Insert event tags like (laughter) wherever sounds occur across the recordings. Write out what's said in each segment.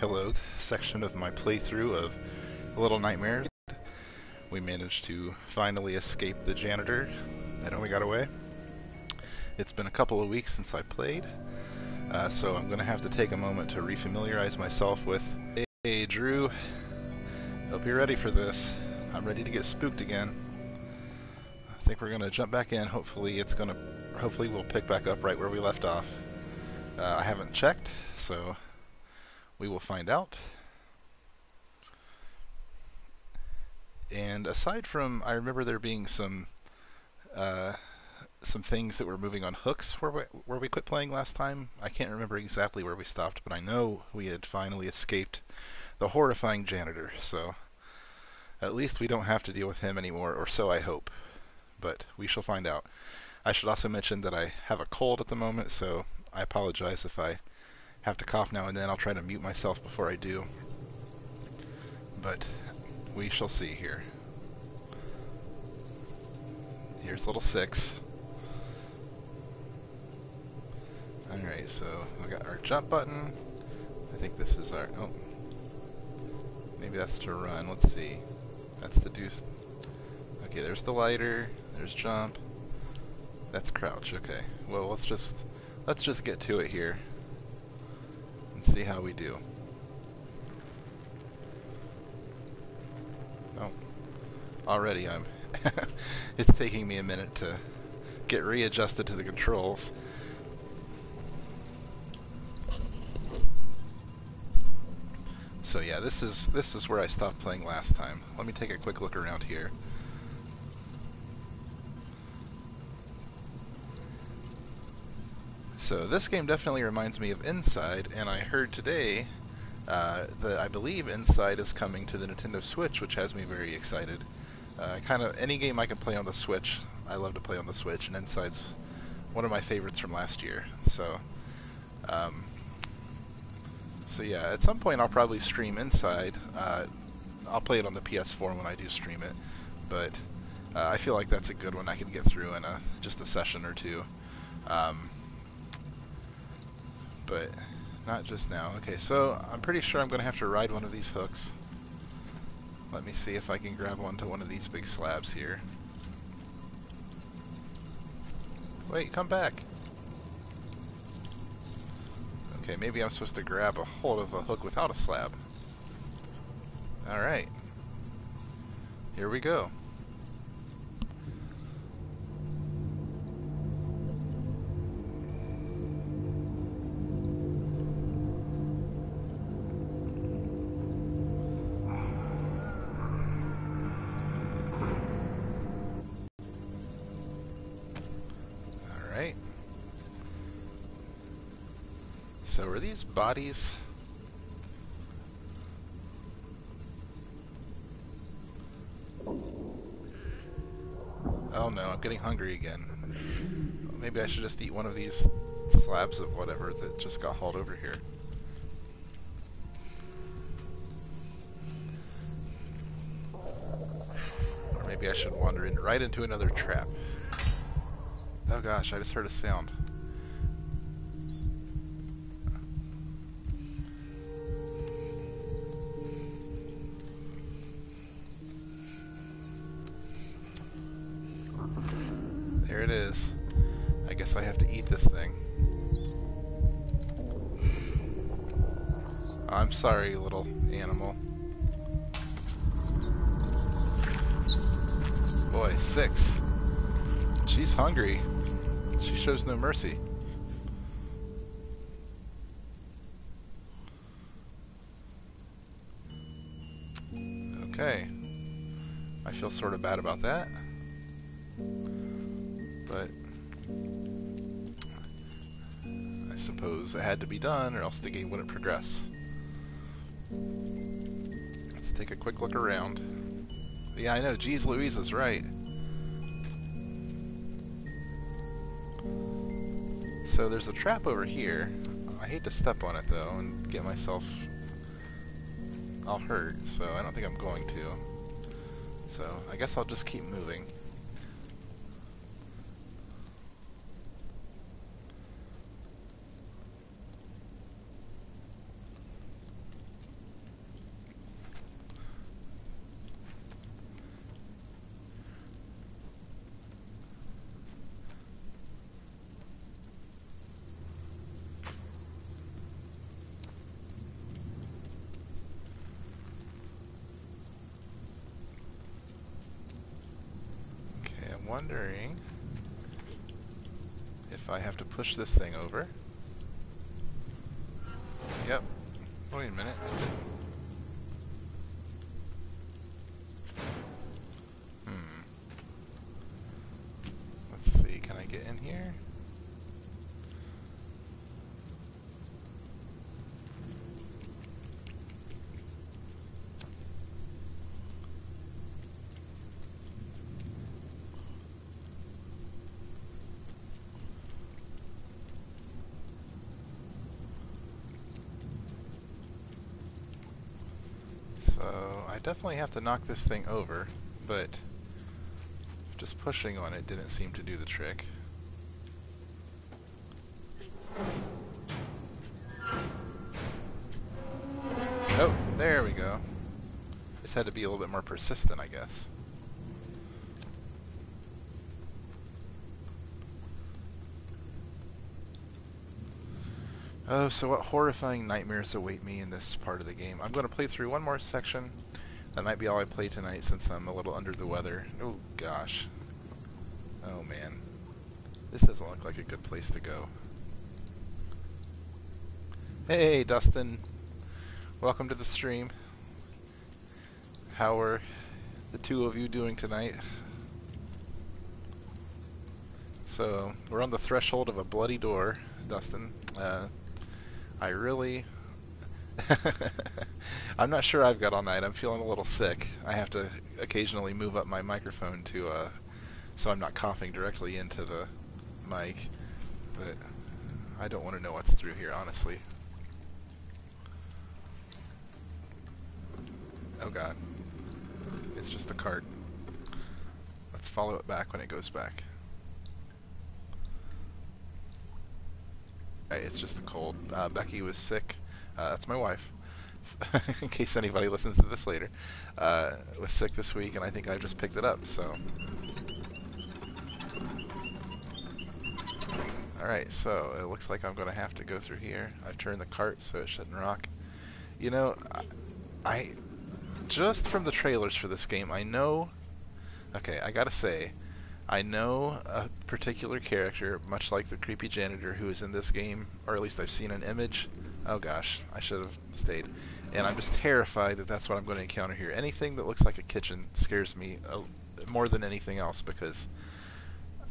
Hello section of my playthrough of Little Nightmares. We managed to finally escape the janitor that only got away. It's been a couple of weeks since I played, uh, so I'm going to have to take a moment to refamiliarize myself with. Hey, Drew. Hope you're ready for this. I'm ready to get spooked again. I think we're going to jump back in. Hopefully, it's going to. Hopefully, we'll pick back up right where we left off. Uh, I haven't checked, so we will find out. And aside from, I remember there being some uh, some things that were moving on hooks where we, where we quit playing last time. I can't remember exactly where we stopped, but I know we had finally escaped the horrifying janitor. So at least we don't have to deal with him anymore, or so I hope. But we shall find out. I should also mention that I have a cold at the moment, so I apologize if I have to cough now and then. I'll try to mute myself before I do. But we shall see here. Here's little six. Alright, so we got our jump button. I think this is our... Oh. Maybe that's to run. Let's see. That's to do... Okay, there's the lighter. There's jump. That's crouch. Okay. Well, let's just... Let's just get to it here. And see how we do. Oh. Already I'm... (laughs) it's taking me a minute to get readjusted to the controls. So yeah, this is this is where I stopped playing last time. Let me take a quick look around here. So this game definitely reminds me of Inside, and I heard today uh, that I believe Inside is coming to the Nintendo Switch, which has me very excited. Uh, kind of any game I can play on the Switch, I love to play on the Switch, and Inside's one of my favorites from last year. So, um, so yeah, at some point I'll probably stream Inside. Uh, I'll play it on the PS4 when I do stream it, but uh, I feel like that's a good one I can get through in a just a session or two. Um, but not just now. Okay, so I'm pretty sure I'm going to have to ride one of these hooks. Let me see if I can grab onto one of these big slabs here. Wait, come back! Okay, maybe I'm supposed to grab a hold of a hook without a slab. Alright. Here we go. Bodies? Oh no, I'm getting hungry again. Maybe I should just eat one of these slabs of whatever that just got hauled over here. Or maybe I should wander in right into another trap. Oh gosh, I just heard a sound. Hungry. She shows no mercy. Okay. I feel sort of bad about that. But I suppose it had to be done or else the game wouldn't progress. Let's take a quick look around. Yeah, I know, geez Louise is right. So there's a trap over here. I hate to step on it though and get myself all hurt, so I don't think I'm going to. So I guess I'll just keep moving. wondering if I have to push this thing over. Yep. Wait a minute. Hmm. Let's see, can I get in here? So I definitely have to knock this thing over, but just pushing on it didn't seem to do the trick. Oh, there we go. Just had to be a little bit more persistent, I guess. Oh, so what horrifying nightmares await me in this part of the game. I'm going to play through one more section. That might be all I play tonight since I'm a little under the weather. Oh, gosh. Oh, man. This doesn't look like a good place to go. Hey, Dustin. Welcome to the stream. How are the two of you doing tonight? So, we're on the threshold of a bloody door, Dustin. Uh, I really... (laughs) I'm not sure I've got all night. I'm feeling a little sick. I have to occasionally move up my microphone to, uh, so I'm not coughing directly into the mic. But I don't want to know what's through here, honestly. Oh god. It's just a cart. Let's follow it back when it goes back. It's just a cold. Uh, Becky was sick. Uh, that's my wife. (laughs) In case anybody listens to this later, uh, was sick this week, and I think I just picked it up. So, all right. So it looks like I'm going to have to go through here. I've turned the cart so it shouldn't rock. You know, I, I just from the trailers for this game, I know. Okay, I gotta say, I know a particular character, much like the creepy janitor who is in this game, or at least I've seen an image. Oh gosh, I should have stayed. And I'm just terrified that that's what I'm going to encounter here. Anything that looks like a kitchen scares me uh, more than anything else because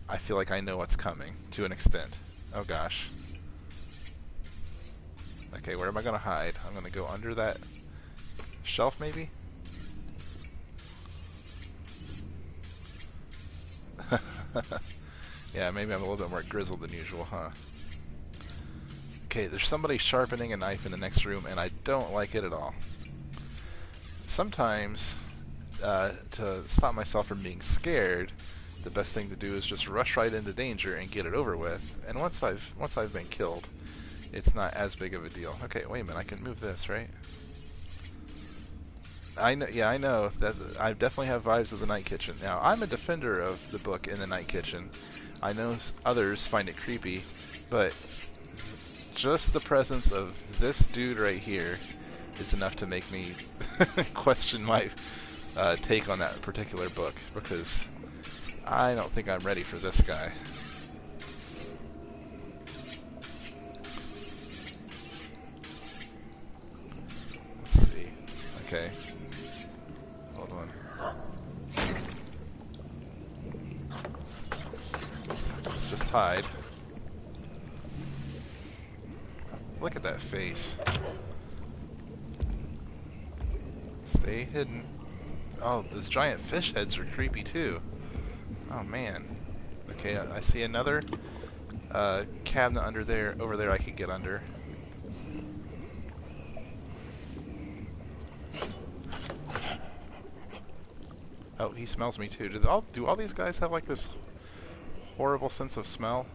I feel like I know what's coming to an extent. Oh gosh. Okay, where am I going to hide? I'm going to go under that shelf maybe? (laughs) yeah, maybe I'm a little bit more grizzled than usual, huh? Okay, there's somebody sharpening a knife in the next room, and I don't like it at all. Sometimes, uh, to stop myself from being scared, the best thing to do is just rush right into danger and get it over with. And once I've once I've been killed, it's not as big of a deal. Okay, wait a minute, I can move this, right? I know, yeah, I know that I definitely have vibes of the Night Kitchen. Now, I'm a defender of the book in the Night Kitchen. I know others find it creepy, but just the presence of this dude right here is enough to make me (laughs) question my uh, take on that particular book because I don't think I'm ready for this guy. Let's see. Okay. Hold on. Let's just hide. Look at that face. Stay hidden. Oh, those giant fish heads are creepy too. Oh man. Okay, I, see another uh, cabinet under there. Over there, I could get under. Oh, he smells me too. Do all do all these guys have like this horrible sense of smell?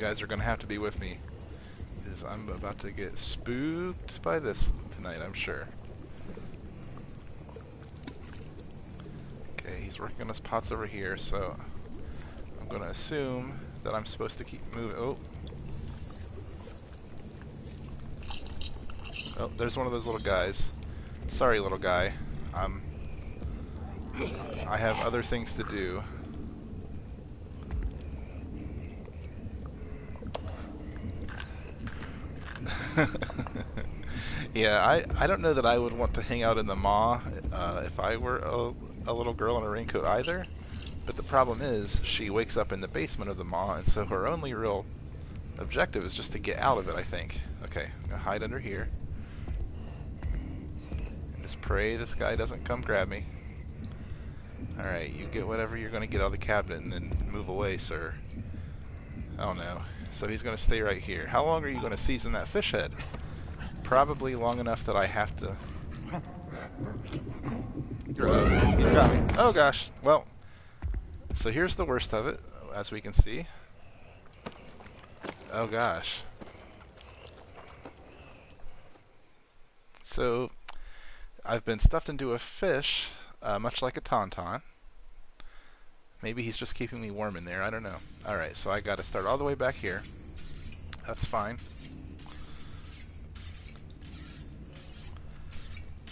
You are gonna have to be with me, because I'm about to get spooked by this tonight. I'm sure. Okay, he's working on his pots over here, so I'm gonna assume that I'm supposed to keep moving. Oh. Oh, there's one of those little guys. Sorry, little guy. Um, I have other things to do. (laughs) yeah, I, I don't know that I would want to hang out in the maw uh, if I were a, a little girl in a raincoat either. But the problem is, she wakes up in the basement of the maw, and so her only real objective is just to get out of it, I think. Okay, I'm gonna hide under here. And just pray this guy doesn't come grab me. Alright, you get whatever you're gonna get out of the cabinet and then move away, sir. Oh no. So he's gonna stay right here. How long are you gonna season that fish head? Probably long enough that I have to... He's got me. Oh gosh. Well, so here's the worst of it, as we can see. Oh gosh. So, I've been stuffed into a fish, uh, much like a tauntaun. Maybe he's just keeping me warm in there, I don't know. Alright, so I gotta start all the way back here. That's fine.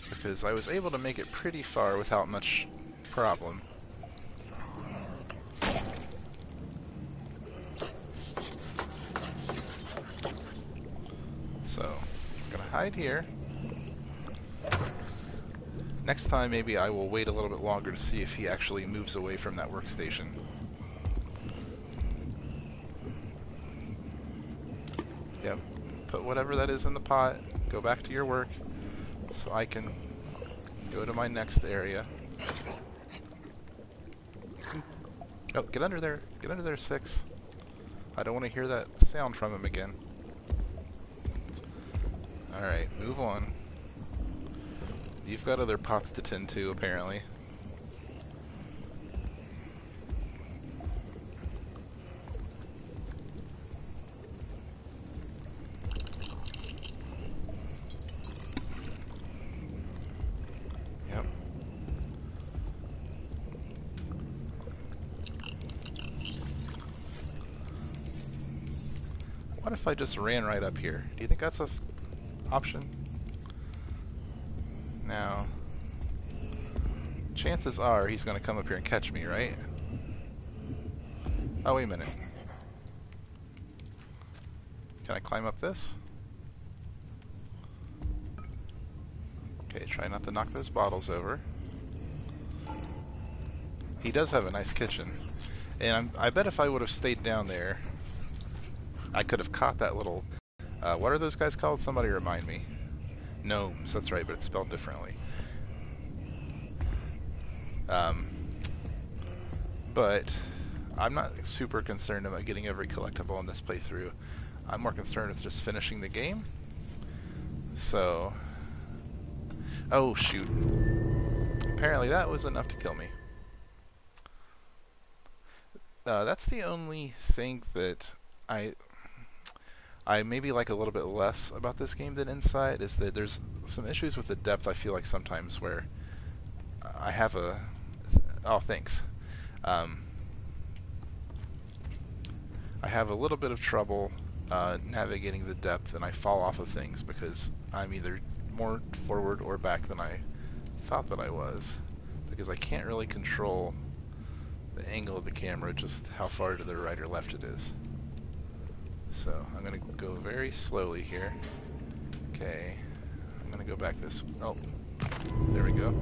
Because I was able to make it pretty far without much problem. So, I'm gonna hide here. Next time maybe I will wait a little bit longer to see if he actually moves away from that workstation. Yep, put whatever that is in the pot, go back to your work, so I can go to my next area. Oh, get under there, get under there, Six. I don't want to hear that sound from him again. Alright, move on. You've got other pots to tend to, apparently. What if I just ran right up here? Do you think that's a option? Now, chances are he's going to come up here and catch me, right? Oh, wait a minute. Can I climb up this? Okay, try not to knock those bottles over. He does have a nice kitchen. And I'm, i bet if I would have stayed down there, I could have caught that little... Uh, what are those guys called? Somebody remind me. Gnomes, that's right, but it's spelled differently. Um, but I'm not super concerned about getting every collectible in this playthrough. I'm more concerned with just finishing the game. So... Oh, shoot. Apparently that was enough to kill me. Uh, that's the only thing that I I maybe like a little bit less about this game than Inside is that there's some issues with the depth I feel like sometimes where I have a oh thanks um, I have a little bit of trouble uh, navigating the depth and I fall off of things because I'm either more forward or back than I thought that I was because I can't really control the angle of the camera just how far to the right or left it is. So I'm going to go very slowly here. Okay. I'm going to go back this... Oh. There we go.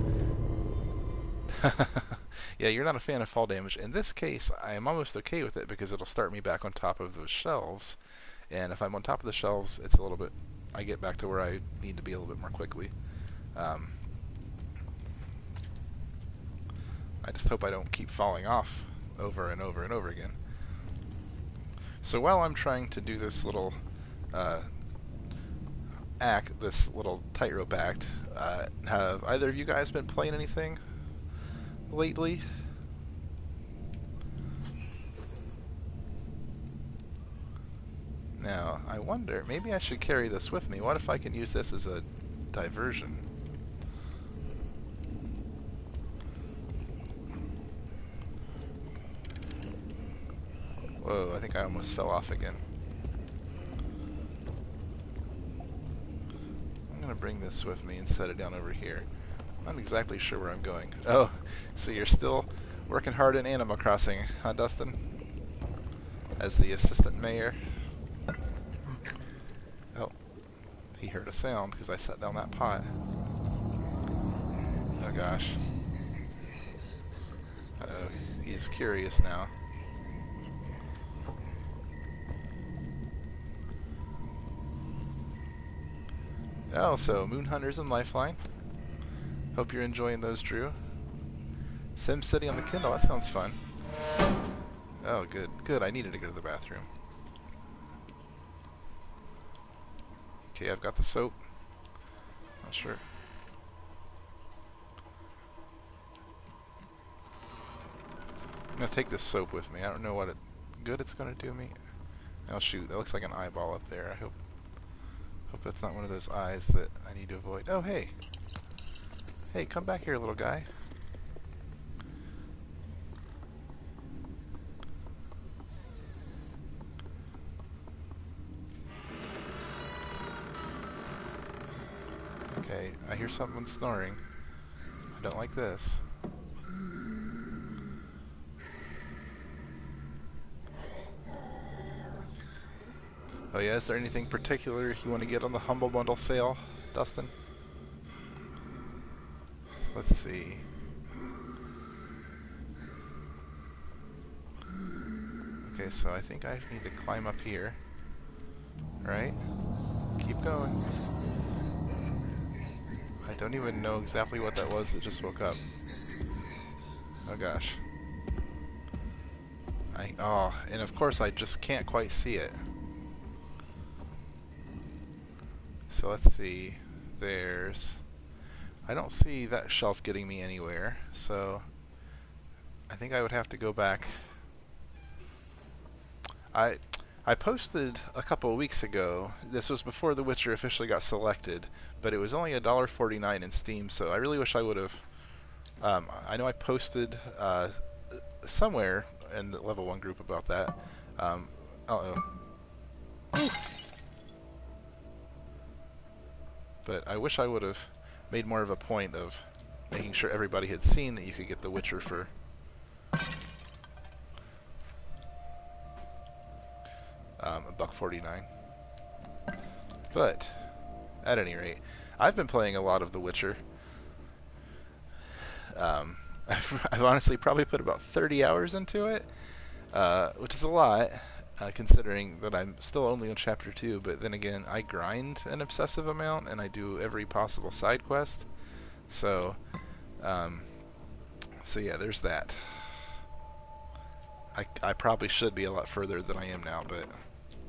(laughs) yeah, you're not a fan of fall damage. In this case, I am almost okay with it because it'll start me back on top of those shelves. And if I'm on top of the shelves, it's a little bit... I get back to where I need to be a little bit more quickly. Um, I just hope I don't keep falling off over and over and over again. So while I'm trying to do this little uh, act, this little tightrope act, uh, have either of you guys been playing anything lately? Now, I wonder, maybe I should carry this with me. What if I can use this as a diversion? Whoa, I think I almost fell off again. I'm gonna bring this with me and set it down over here. I'm not exactly sure where I'm going. Oh, so you're still working hard in Animal Crossing, huh, Dustin? As the assistant mayor. Oh, he heard a sound because I set down that pot. Oh gosh. Uh oh, he's curious now. Oh, so Moon Hunters and Lifeline. Hope you're enjoying those, Drew. Sim City on the Kindle, that sounds fun. Oh, good, good. I needed to go to the bathroom. Okay, I've got the soap. Not sure. I'm gonna take this soap with me. I don't know what it, good it's gonna do me. Oh shoot, that looks like an eyeball up there. I hope hope that's not one of those eyes that I need to avoid. Oh hey! Hey, come back here, little guy. Okay, I hear someone snoring. I don't like this. Oh yeah, is there anything particular you want to get on the Humble Bundle sale, Dustin? Let's see. Okay, so I think I need to climb up here. Right? Keep going. I don't even know exactly what that was that just woke up. Oh gosh. I, oh, and of course I just can't quite see it. So let's see. There's... I don't see that shelf getting me anywhere, so I think I would have to go back. I I posted a couple of weeks ago. This was before The Witcher officially got selected, but it was only $1.49 in Steam, so I really wish I would have. Um, I know I posted uh, somewhere in the level one group about that. Um, uh oh. But I wish I would have made more of a point of making sure everybody had seen that you could get The Witcher for um, a buck 49. But at any rate, I've been playing a lot of The Witcher. Um, I've, (laughs) I've, honestly probably put about 30 hours into it, uh, which is a lot. Uh, considering that I'm still only on chapter 2, but then again, I grind an obsessive amount and I do every possible side quest. So, um, so yeah, there's that. I, I probably should be a lot further than I am now, but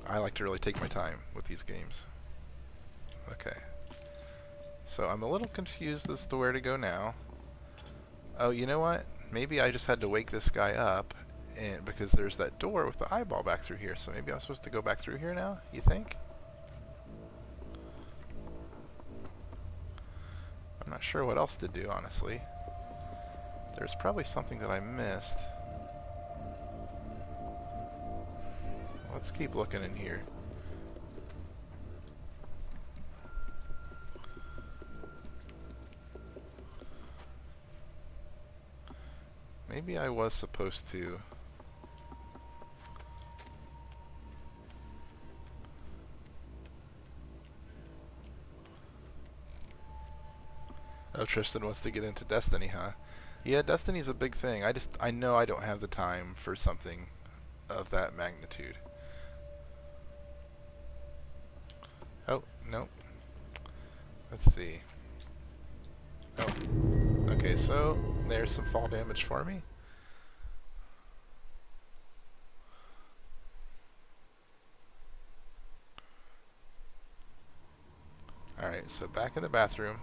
I like to really take my time with these games. Okay. So I'm a little confused as to where to go now. Oh, you know what? Maybe I just had to wake this guy up and because there's that door with the eyeball back through here, so maybe I'm supposed to go back through here now, you think? I'm not sure what else to do, honestly. There's probably something that I missed. Let's keep looking in here. Maybe I was supposed to Oh, Tristan wants to get into Destiny, huh? Yeah, Destiny's a big thing. I just, I know I don't have the time for something of that magnitude. Oh, no. Let's see. Oh. Okay, so there's some fall damage for me. Alright, so back in the bathroom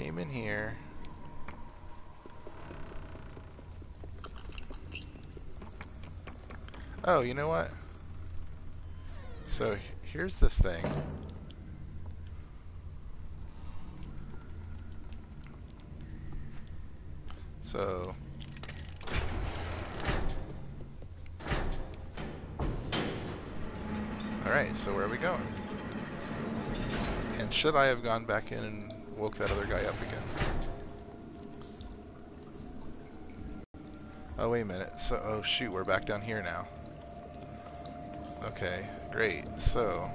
came in here. Oh, you know what? So here's this thing. So Alright, so where are we going? And should I have gone back in and woke that other guy up again? Oh, wait a minute. So, oh shoot, we're back down here now. Okay, great. So,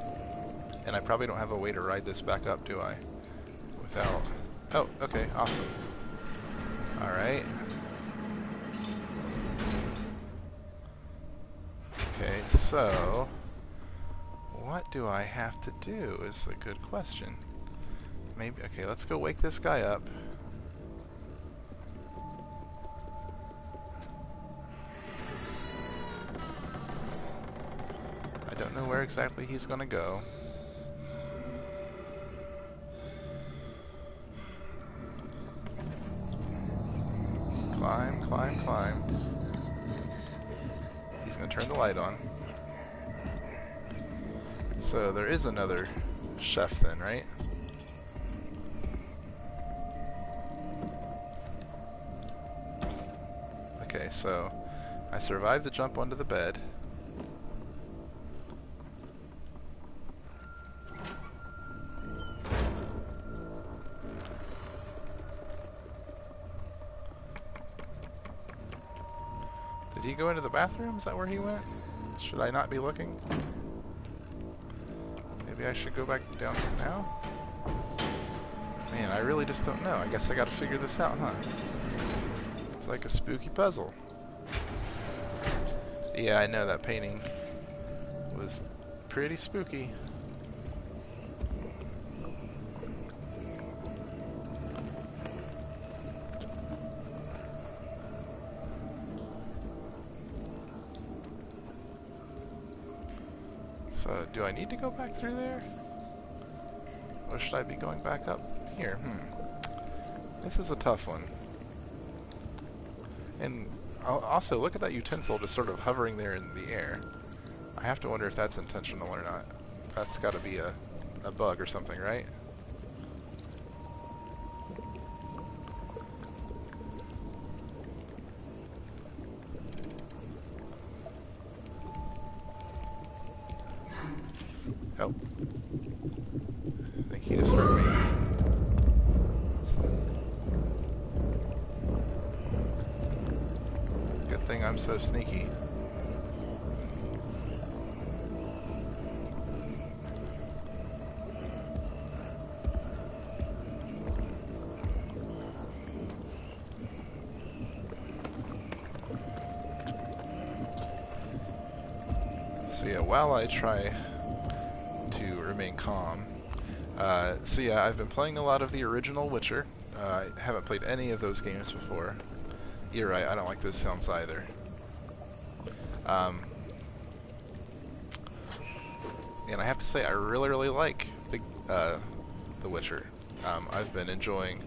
and I probably don't have a way to ride this back up, do I? Without... Oh, okay, awesome. Alright. Okay, so... What do I have to do is a good question. Maybe, okay, let's go wake this guy up. I don't know where exactly he's gonna go. Climb, climb, climb. He's gonna turn the light on. So there is another chef then, right? Okay, so I survived the jump onto the bed. Did he go into the bathroom? Is that where he went? Should I not be looking? Maybe I should go back down here now? Man, I really just don't know. I guess I gotta figure this out, huh? It's like a spooky puzzle. Yeah, I know that painting was pretty spooky. So, do I need to go back through there? Or should I be going back up here? Hmm. This is a tough one. And also, look at that utensil just sort of hovering there in the air. I have to wonder if that's intentional or not. That's got to be a, a bug or something, right? Oh. I think he just heard me. Good thing I'm so sneaky. So yeah, while I try to remain calm. Uh, so yeah, I've been playing a lot of the original Witcher. Uh, I haven't played any of those games before. You're right, I don't like those sounds either. Um, and I have to say, I really, really like Big, uh, The Witcher. Um, I've been enjoying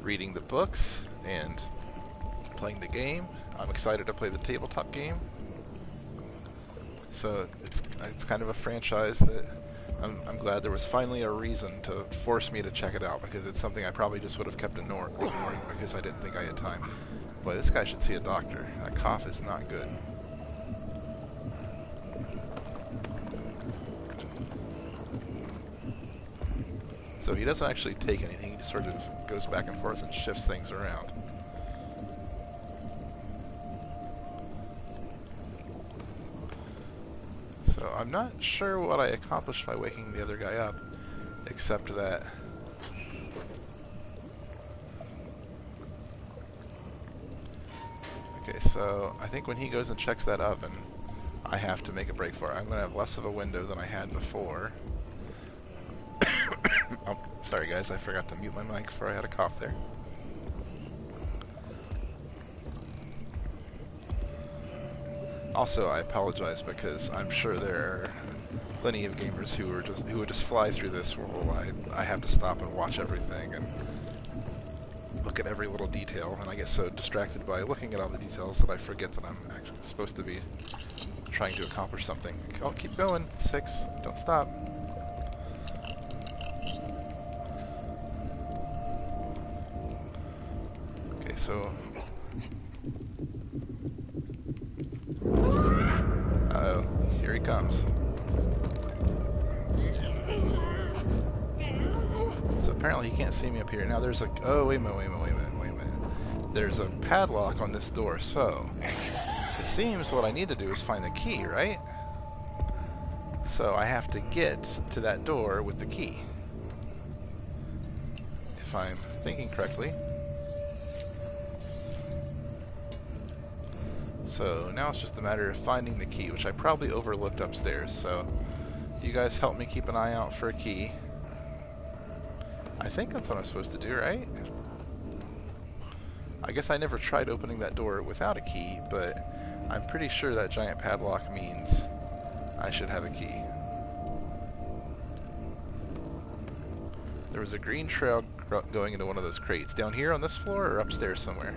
reading the books and playing the game. I'm excited to play the tabletop game. So it's, it's kind of a franchise that I'm, I'm, glad there was finally a reason to force me to check it out because it's something I probably just would have kept ignoring because I didn't think I had time. But this guy should see a doctor. That cough is not good. So he doesn't actually take anything, he just sort of goes back and forth and shifts things around. So I'm not sure what I accomplished by waking the other guy up, except that Okay, so I think when he goes and checks that oven, I have to make a break for it. I'm going to have less of a window than I had before. (coughs) oh, sorry guys, I forgot to mute my mic before I had a cough there. Also, I apologize because I'm sure there are plenty of gamers who are just who would just fly through this while I I have to stop and watch everything and look at every little detail, and I get so distracted by looking at all the details that I forget that I'm actually supposed to be trying to accomplish something. Oh, keep going. Six. Don't stop. Okay, so apparently he can't see me up here. Now there's a... Oh, wait a minute, wait a minute, wait a minute, wait a minute. There's a padlock on this door, so... It seems what I need to do is find the key, right? So I have to get to that door with the key. If I'm thinking correctly. So now it's just a matter of finding the key, which I probably overlooked upstairs, so you guys help me keep an eye out for a key. I think that's what I'm supposed to do, right? I guess I never tried opening that door without a key, but I'm pretty sure that giant padlock means I should have a key. There was a green trail going into one of those crates. Down here on this floor or upstairs somewhere?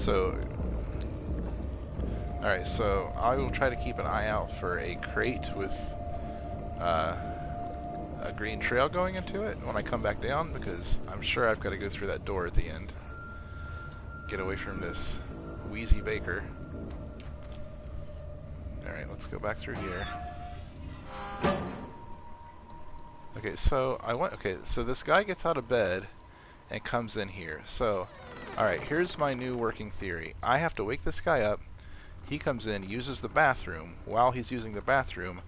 So, alright, so I will try to keep an eye out for a crate with uh, a green trail going into it when I come back down because I'm sure I've got to go through that door at the end. Get away from this Wheezy Baker. Alright, let's go back through here. Okay, so I went. okay, so this guy gets out of bed and comes in here. So, alright, here's my new working theory. I have to wake this guy up. He comes in, uses the bathroom. While he's using the bathroom,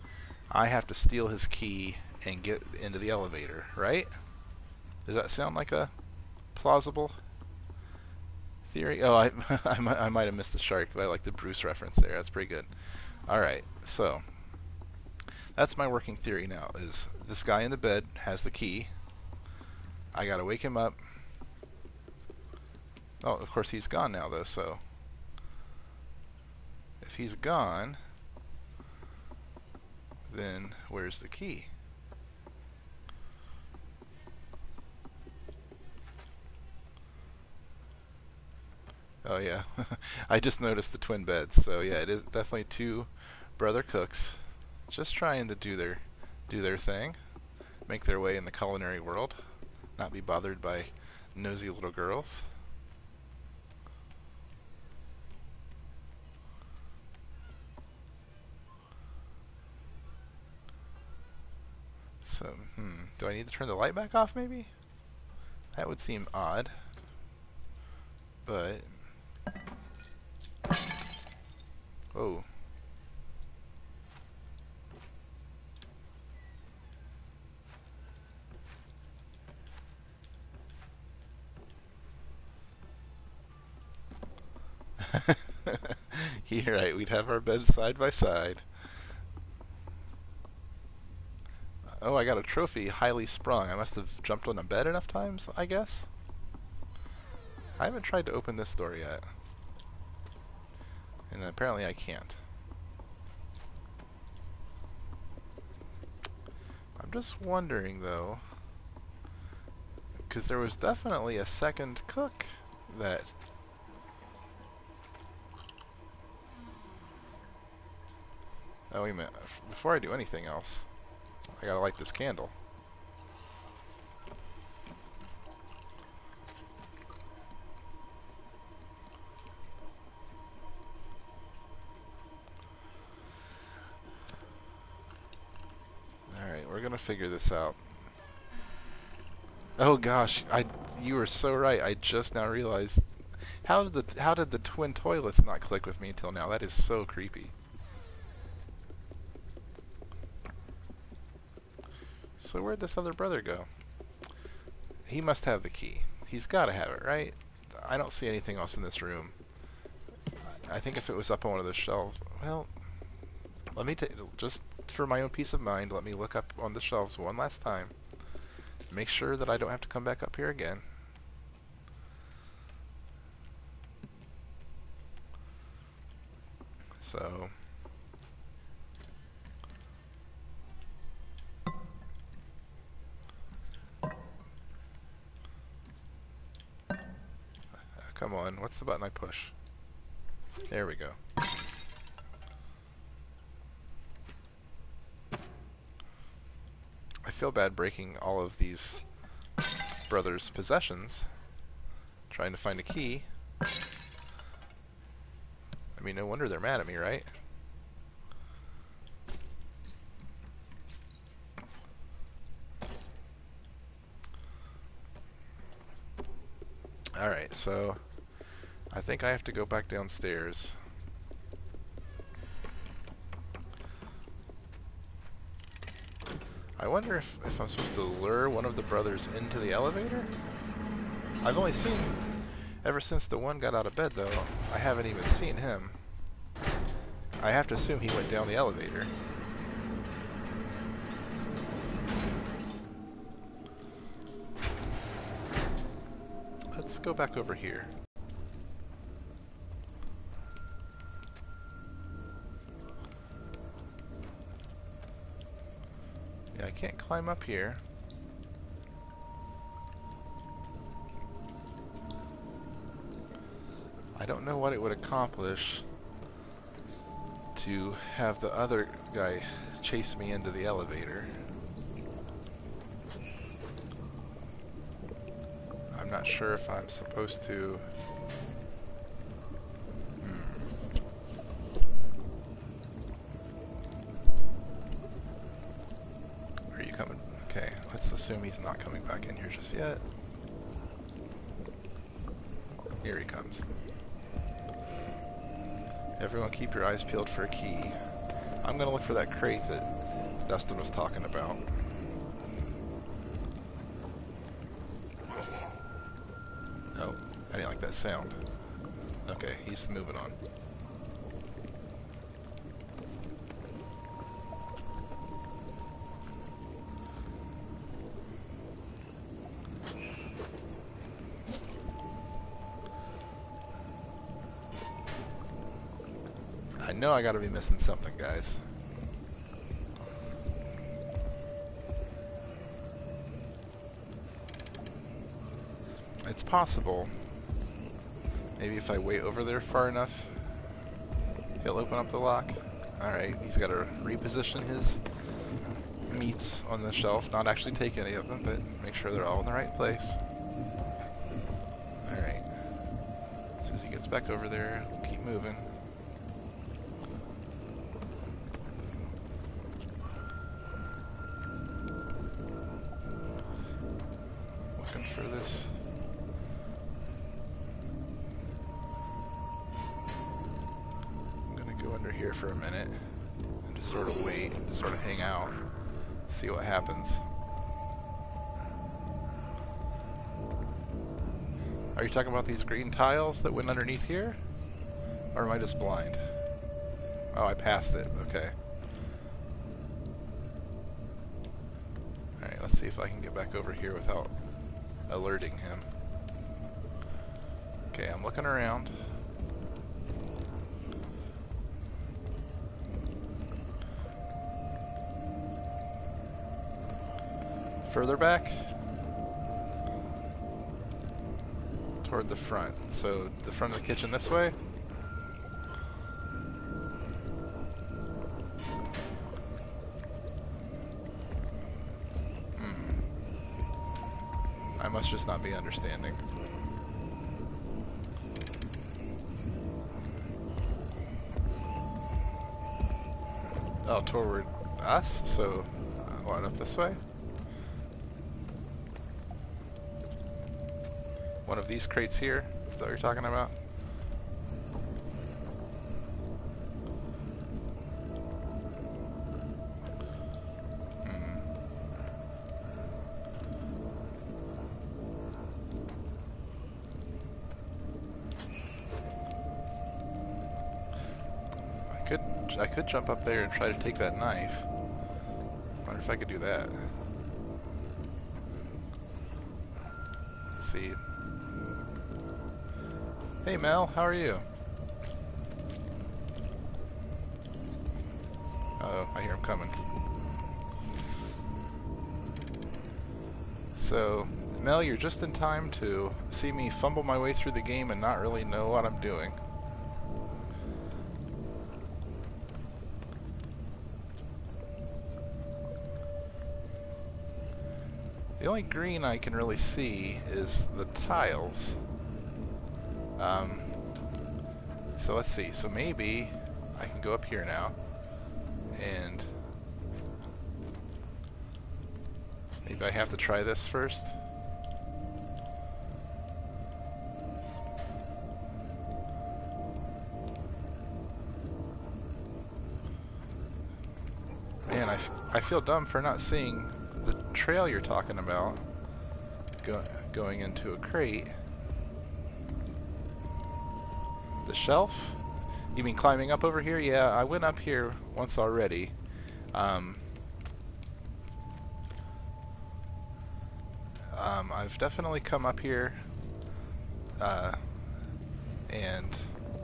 I have to steal his key and get into the elevator, right? Does that sound like a plausible theory? Oh, I, (laughs) I, might, I might have missed the shark, but I like the Bruce reference there. That's pretty good. Alright, so that's my working theory now, is this guy in the bed has the key. I gotta wake him up. Oh, of course he's gone now though, so if he's gone, then where's the key? Oh yeah, (laughs) I just noticed the twin beds. So yeah, it is definitely two brother cooks, just trying to do their do their thing, make their way in the culinary world, not be bothered by nosy little girls. So, hmm, do I need to turn the light back off maybe? That would seem odd. But Oh. You're right, we'd have our beds side by side. Oh, I got a trophy, highly sprung. I must have jumped on a bed enough times, I guess? I haven't tried to open this door yet. And apparently I can't. I'm just wondering though, because there was definitely a second cook that Oh wait a minute, before I do anything else, I gotta light this candle. Alright, we're gonna figure this out. Oh gosh, I you were so right. I just now realized how did the how did the twin toilets not click with me until now? That is so creepy. So where'd this other brother go? He must have the key. He's got to have it, right? I don't see anything else in this room. I think if it was up on one of those shelves, well, let me just for my own peace of mind, let me look up on the shelves one last time. Make sure that I don't have to come back up here again. So Come on, what's the button I push? There we go. I feel bad breaking all of these brothers' possessions, trying to find a key. I mean, no wonder they're mad at me, right? Alright, so I think I have to go back downstairs. I wonder if, if I'm supposed to lure one of the brothers into the elevator? I've only seen, ever since the one got out of bed though, I haven't even seen him. I have to assume he went down the elevator. Let's go back over here. Climb up here. I don't know what it would accomplish to have the other guy chase me into the elevator. I'm not sure if I'm supposed to... he's not coming back in here just yet. Here he comes. Everyone keep your eyes peeled for a key. I'm gonna look for that crate that Dustin was talking about. Oh, I didn't like that sound. Okay, he's moving on. I know I gotta be missing something, guys. It's possible. Maybe if I wait over there far enough, he'll open up the lock. Alright, he's gotta reposition his meats on the shelf, not actually take any of them, but make sure they're all in the right place. Alright. As soon as he gets back over there, we'll keep moving. Talking about these green tiles that went underneath here? Or am I just blind? Oh, I passed it. Okay. Alright, let's see if I can get back over here without alerting him. Okay, I'm looking around. Further back? Toward the front. So, the front of the kitchen this way? Hmm. I must just not be understanding. Oh, toward us? So, uh, what, up this way? One of these crates here? Is that what you're talking about? Hmm. I could I could jump up there and try to take that knife. Wonder if I could do that. Let's see. Hey Mel, how are you? oh, I hear him coming. So, Mel, you're just in time to see me fumble my way through the game and not really know what I'm doing. The only green I can really see is the tiles. Um, so let's see. So maybe I can go up here now and maybe I have to try this first. Man, I, I feel dumb for not seeing the trail you're talking about go going into a crate. The shelf? You mean climbing up over here? Yeah, I went up here once already. Um, um, I've definitely come up here uh, and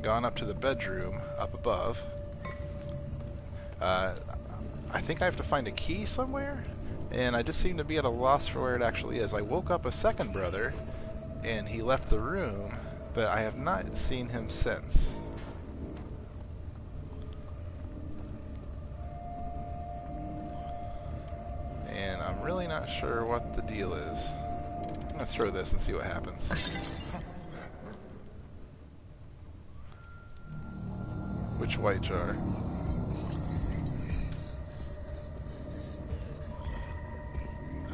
gone up to the bedroom up above. Uh, I think I have to find a key somewhere, and I just seem to be at a loss for where it actually is. I woke up a second brother, and he left the room, but I have not seen him since. And I'm really not sure what the deal is. I'm gonna throw this and see what happens. Which white jar?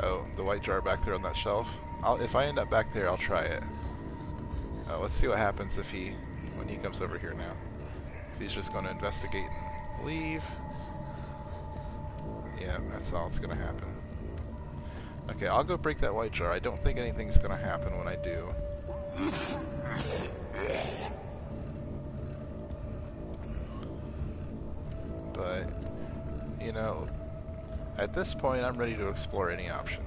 Oh, the white jar back there on that shelf. I'll, if I end up back there, I'll try it. Uh, let's see what happens if he, when he comes over here now. If he's just going to investigate and leave. Yeah, that's all that's going to happen. Okay, I'll go break that white jar. I don't think anything's going to happen when I do. But, you know, at this point, I'm ready to explore any option.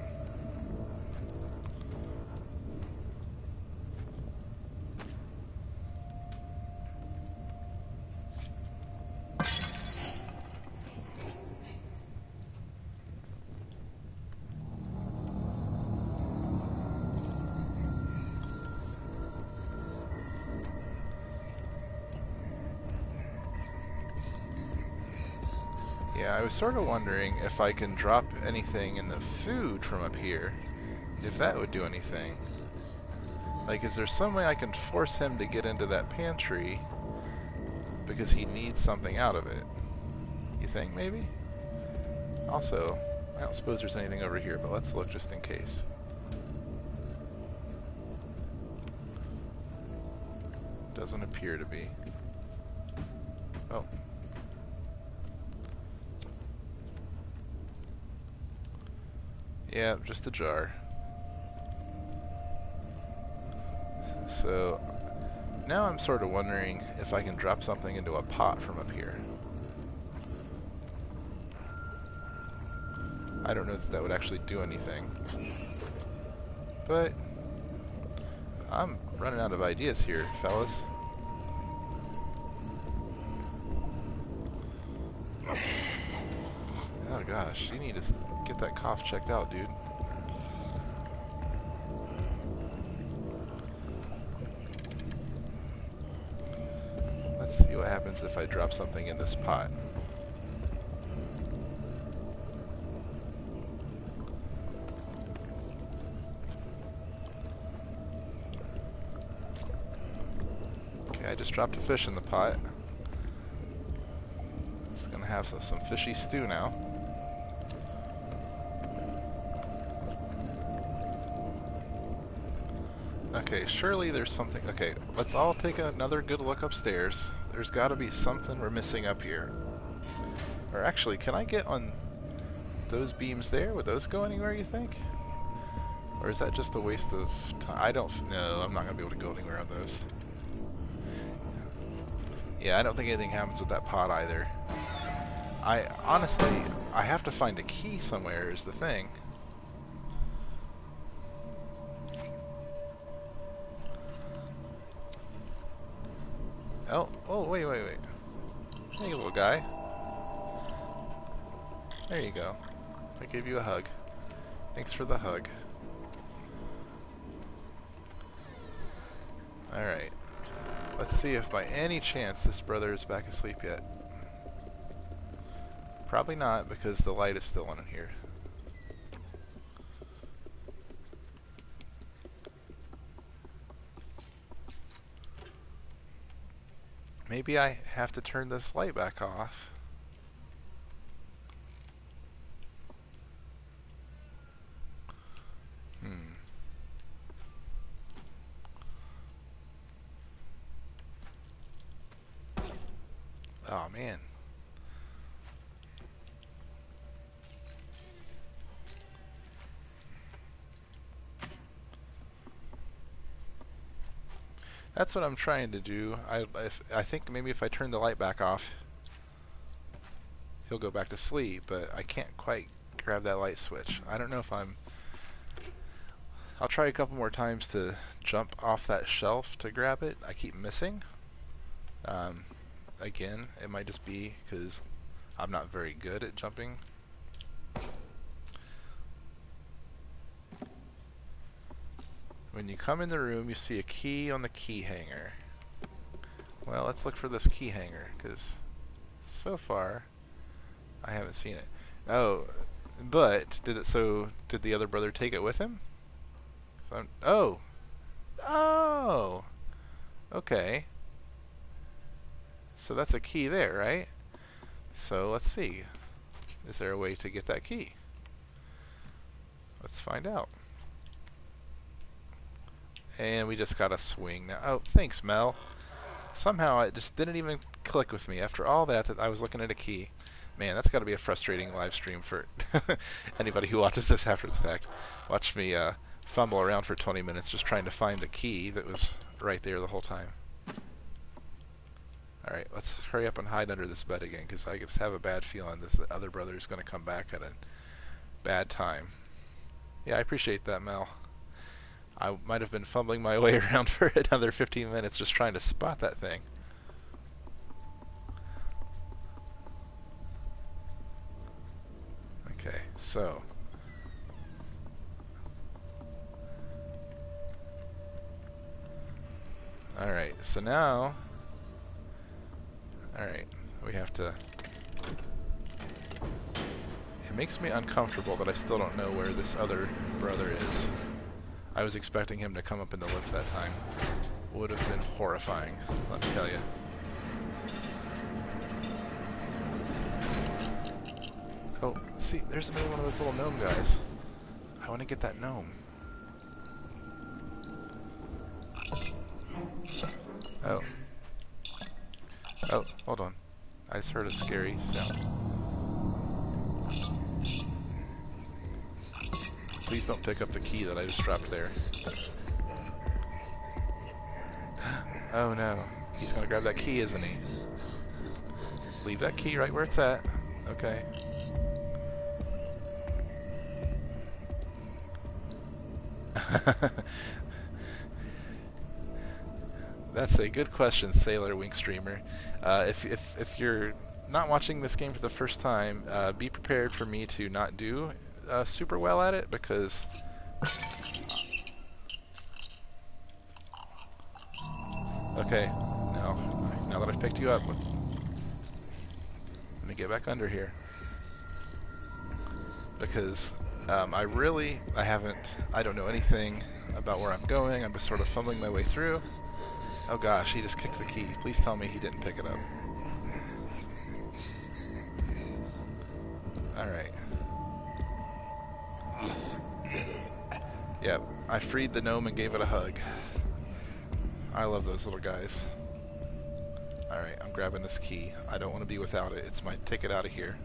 Was sort of wondering if I can drop anything in the food from up here, if that would do anything. Like, is there some way I can force him to get into that pantry because he needs something out of it? You think, maybe? Also, I don't suppose there's anything over here, but let's look just in case. Doesn't appear to be. Oh, Yeah, just a jar. So, now I'm sort of wondering if I can drop something into a pot from up here. I don't know if that would actually do anything. But, I'm running out of ideas here, fellas. Oh gosh, you need to get that cough checked out, dude. Let's see what happens if I drop something in this pot. Okay, I just dropped a fish in the pot. It's gonna have some, some fishy stew now. Surely there's something. Okay, let's all take another good look upstairs. There's got to be something we're missing up here. Or actually, can I get on those beams there? Would those go anywhere, you think? Or is that just a waste of time? I don't know. I'm not going to be able to go anywhere on those. Yeah, I don't think anything happens with that pot either. I honestly, I have to find a key somewhere is the thing. Oh, oh, wait, wait, wait. Hey, little guy. There you go. I gave you a hug. Thanks for the hug. Alright. Let's see if by any chance this brother is back asleep yet. Probably not because the light is still on in here. Maybe I have to turn this light back off. Hmm. Oh man. That's what I'm trying to do. I if, I think maybe if I turn the light back off, he'll go back to sleep, but I can't quite grab that light switch. I don't know if I'm... I'll try a couple more times to jump off that shelf to grab it. I keep missing. Um, again, it might just be because I'm not very good at jumping When you come in the room, you see a key on the key hanger. Well, let's look for this key hanger, because so far, I haven't seen it. Oh, but, did it, so, did the other brother take it with him? So I'm, oh! Oh! Okay. So that's a key there, right? So let's see. Is there a way to get that key? Let's find out. And we just got a swing now. Oh, thanks, Mel. Somehow it just didn't even click with me. After all that, that I was looking at a key. Man, that's got to be a frustrating live stream for (laughs) anybody who watches this after the fact. Watch me uh, fumble around for 20 minutes just trying to find the key that was right there the whole time. Alright, let's hurry up and hide under this bed again, because I just have a bad feeling this other brother is going to come back at a bad time. Yeah, I appreciate that, Mel. I might have been fumbling my way (laughs) around for another 15 minutes just trying to spot that thing. Okay, so... Alright, so now... Alright, we have to... It makes me uncomfortable that I still don't know where this other brother is. I was expecting him to come up in the lift that time. Would have been horrifying, let me tell you. Oh, see, there's another one of those little gnome guys. I want to get that gnome. Oh. Oh, hold on. I just heard a scary sound. Please don't pick up the key that I just dropped there. (gasps) Oh no. He's gonna grab that key, isn't he? Leave that key right where it's at. Okay. (laughs) That's a good question, Sailor Wink Streamer. Uh, if, if, if you're not watching this game for the first time, uh, be prepared for me to not do uh, super well at it because Okay, now now that I've picked you up, let me get back under here because um, I really I haven't I don't know anything about where I'm going. I'm just sort of fumbling my way through. Oh gosh, he just kicked the key. Please tell me he didn't pick it up. Alright. Yep, I freed the gnome and gave it a hug. I love those little guys. Alright, I'm grabbing this key. I don't want to be without it. It's my ticket out of here.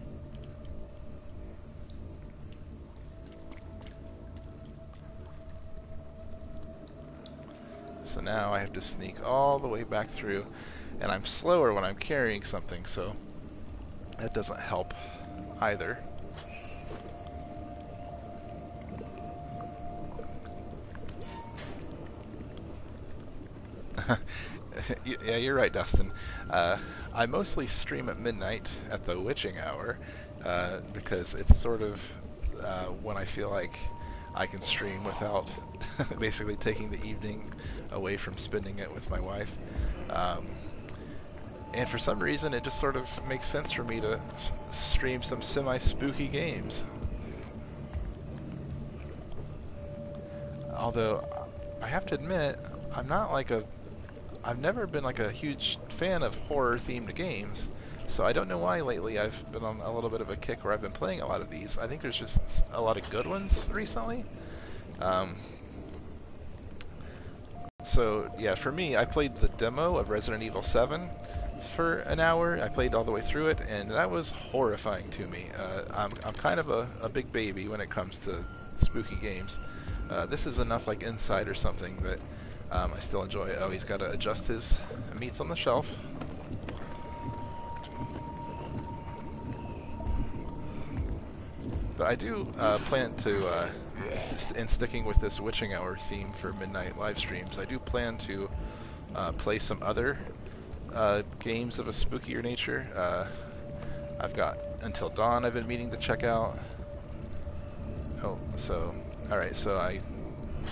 So now I have to sneak all the way back through. And I'm slower when I'm carrying something, so that doesn't help either. (laughs) yeah, you're right, Dustin. Uh, I mostly stream at midnight at the witching hour uh, because it's sort of uh, when I feel like I can stream without (laughs) basically taking the evening away from spending it with my wife. Um, and for some reason, it just sort of makes sense for me to stream some semi-spooky games. Although, I have to admit, I'm not like a... I've never been like a huge fan of horror-themed games, so I don't know why lately I've been on a little bit of a kick where I've been playing a lot of these. I think there's just a lot of good ones recently. Um, so, yeah, for me, I played the demo of Resident Evil 7, for an hour. I played all the way through it, and that was horrifying to me. Uh, I'm, I'm kind of a, a big baby when it comes to spooky games. Uh, this is enough like Inside or something that um, I still enjoy. Oh, he's got to adjust his meats on the shelf. But I do uh, plan to, uh, st in sticking with this witching hour theme for midnight live streams, I do plan to uh, play some other uh, games of a spookier nature. Uh, I've got Until Dawn I've been meaning to check out. Oh, so, alright, so I,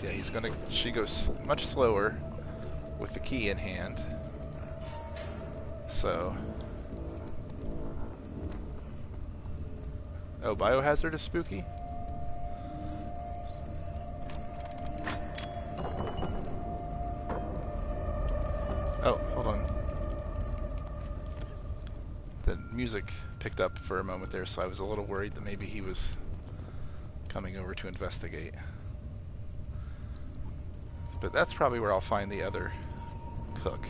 yeah, he's gonna, she goes much slower with the key in hand. So, oh, Biohazard is spooky? Oh, hold on the music picked up for a moment there, so I was a little worried that maybe he was coming over to investigate. But that's probably where I'll find the other cook.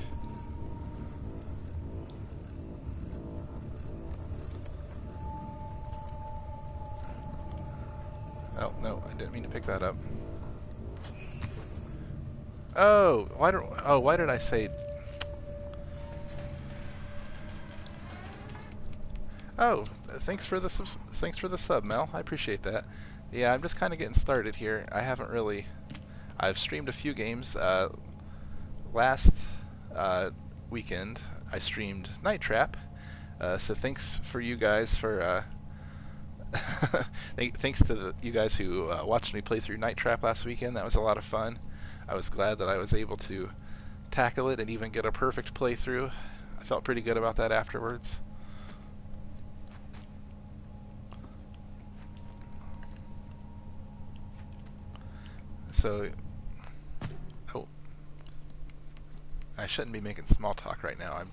Oh, no, I didn't mean to pick that up. Oh, why did, oh, why did I say Oh, thanks for the thanks for the sub, Mel. I appreciate that. Yeah, I'm just kind of getting started here. I haven't really. I've streamed a few games. Uh, last uh, weekend, I streamed Night Trap. Uh, so thanks for you guys for. Uh, (laughs) thanks to the, you guys who uh, watched me play through Night Trap last weekend. That was a lot of fun. I was glad that I was able to tackle it and even get a perfect playthrough. I felt pretty good about that afterwards. So... Oh. I shouldn't be making small talk right now. I'm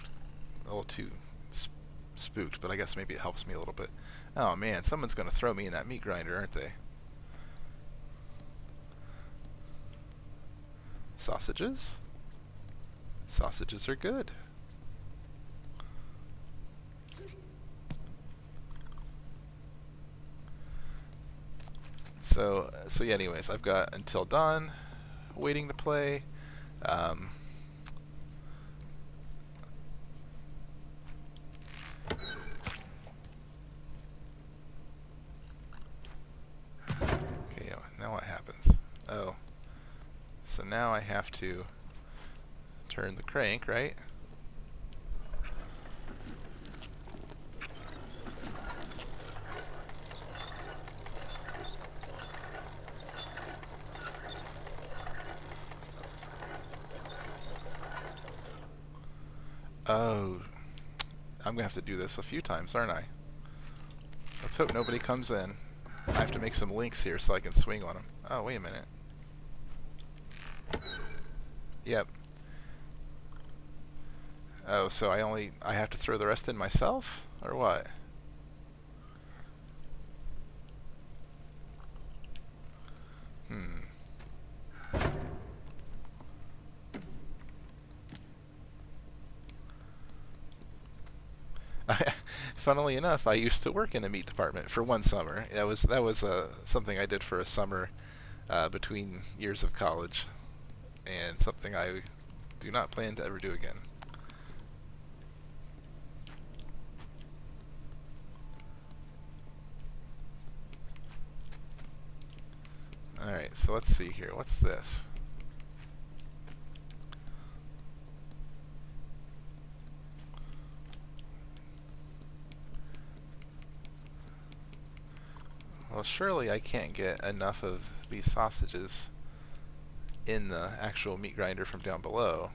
a little too sp spooked, but I guess maybe it helps me a little bit. Oh man, someone's going to throw me in that meat grinder, aren't they? Sausages? Sausages are good. So, so yeah, anyways, I've got Until Dawn waiting to play. Um, okay, now what happens? Oh, so now I have to turn the crank, right? Oh. I'm gonna have to do this a few times, aren't I? Let's hope nobody comes in. I have to make some links here so I can swing on them. Oh, wait a minute. Yep. Oh, so I only... I have to throw the rest in myself? Or what? Hmm. Funnily enough, I used to work in a meat department for one summer. That was that was uh, something I did for a summer uh, between years of college, and something I do not plan to ever do again. Alright, so let's see here. What's this? Well, surely I can't get enough of these sausages in the actual meat grinder from down below.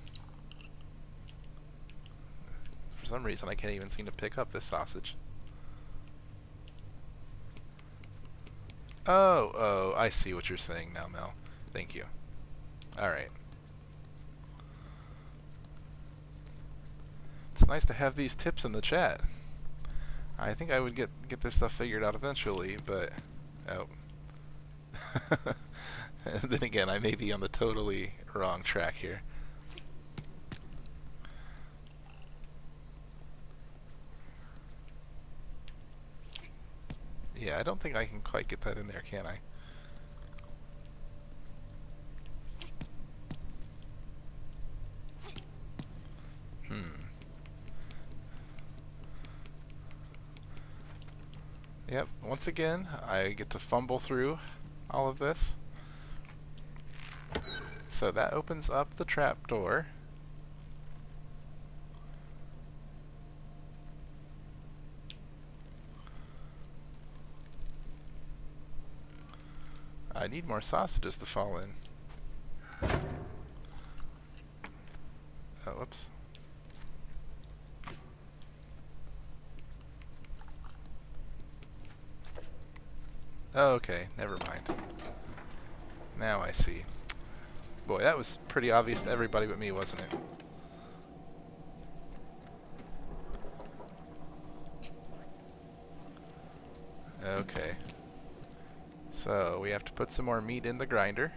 For some reason, I can't even seem to pick up this sausage. Oh, oh, I see what you're saying now, Mel. Thank you. Alright. It's nice to have these tips in the chat. I think I would get get this stuff figured out eventually, but oh. and (laughs) then again, I may be on the totally wrong track here. Yeah, I don't think I can quite get that in there, can I? Hmm. Yep, once again, I get to fumble through all of this. So that opens up the trap door. I need more sausages to fall in. Oh, whoops. Oh, okay, never mind. Now I see. Boy, that was pretty obvious to everybody but me, wasn't it? Okay. So, we have to put some more meat in the grinder.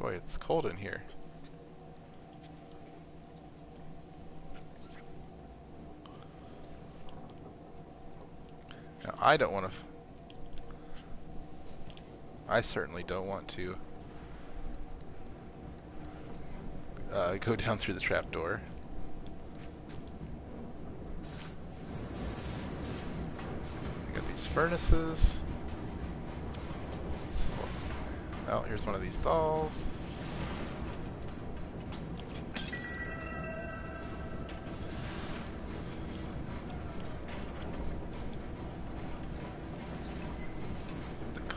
Boy, it's cold in here. I don't want to... I certainly don't want to uh, go down through the trapdoor. I got these furnaces. Oh, here's one of these dolls.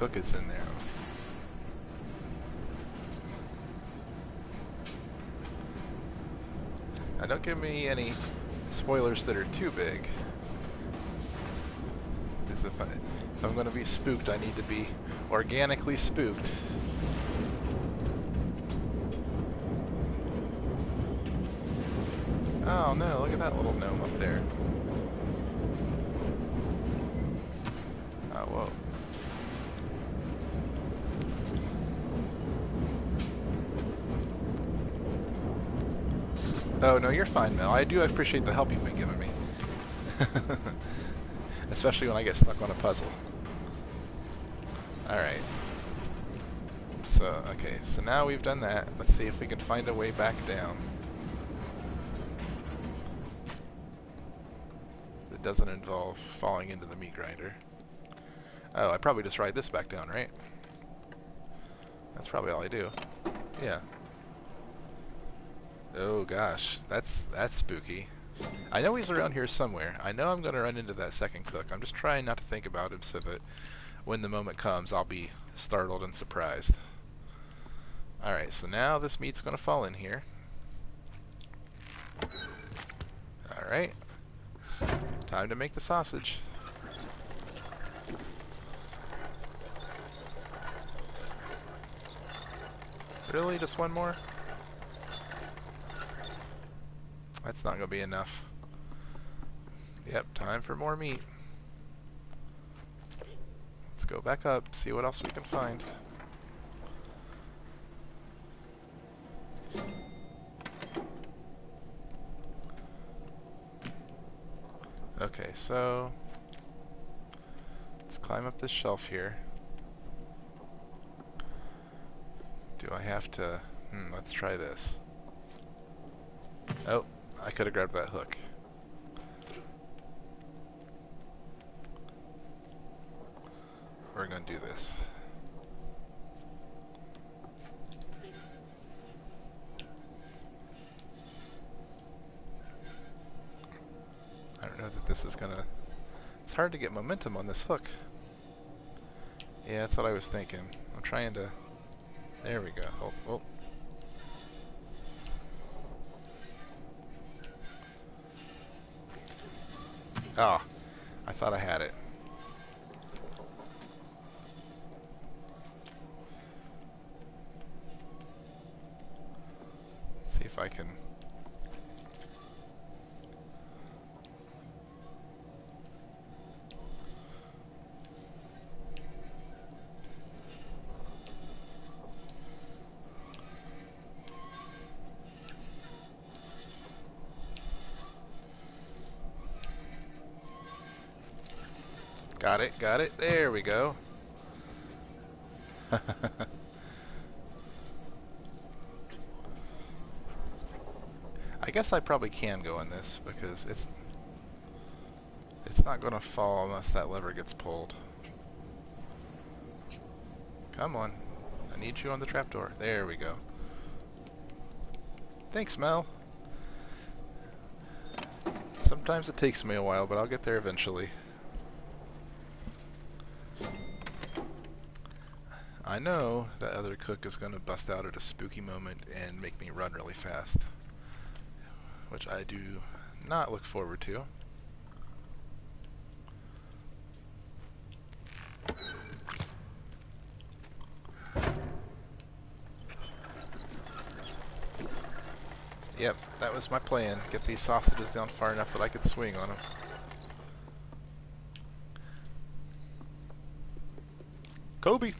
Cook is in there. Now don't give me any spoilers that are too big. Because if, I, if I'm going to be spooked, I need to be organically spooked. Oh no, look at that little gnome up there. Oh, whoa. Oh, no, you're fine, Mel. I do appreciate the help you've been giving me. (laughs) Especially when I get stuck on a puzzle. Alright. So, okay, so now we've done that. Let's see if we can find a way back down. That doesn't involve falling into the meat grinder. Oh, I probably just ride this back down, right? That's probably all I do. Yeah. Oh gosh, that's that's spooky. I know he's around here somewhere. I know I'm going to run into that second cook. I'm just trying not to think about him so that when the moment comes, I'll be startled and surprised. Alright, so now this meat's going to fall in here. Alright, time to make the sausage. Really? Just one more? That's not going to be enough. Yep, time for more meat. Let's go back up, see what else we can find. Okay, so let's climb up this shelf here. Do I have to... Hmm, let's try this. Oh, I could have grabbed that hook. We're gonna do this. I don't know that this is gonna It's hard to get momentum on this hook. Yeah, that's what I was thinking. I'm trying to... There we go. Oh, oh. Oh, I thought I had it. It, got it. There we go. (laughs) I guess I probably can go in this because it's it's not going to fall unless that lever gets pulled. Come on. I need you on the trapdoor. There we go. Thanks, Mel. Sometimes it takes me a while, but I'll get there eventually. I know that other cook is going to bust out at a spooky moment and make me run really fast. Which I do not look forward to. Yep, that was my plan. Get these sausages down far enough that I could swing on them. Kobe!